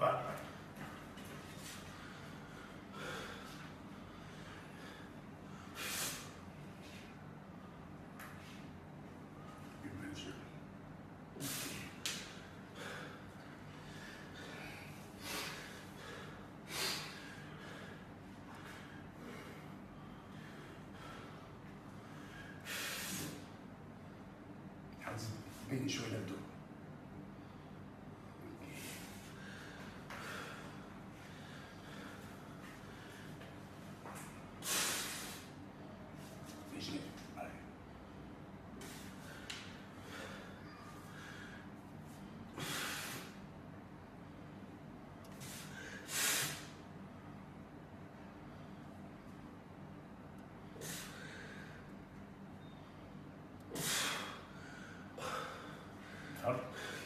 Var. Bilmenizi. Yalnız beni şöyle dur. forte.